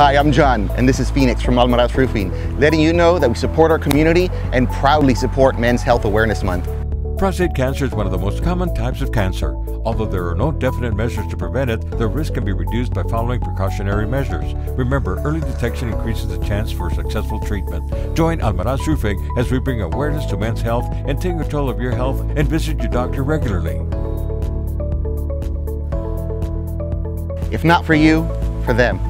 Hi, I'm John, and this is Phoenix from Almaraz Roofing, letting you know that we support our community and proudly support Men's Health Awareness Month. Prostate cancer is one of the most common types of cancer. Although there are no definite measures to prevent it, the risk can be reduced by following precautionary measures. Remember, early detection increases the chance for successful treatment. Join Almaraz Roofing as we bring awareness to men's health and take control of your health and visit your doctor regularly. If not for you, for them.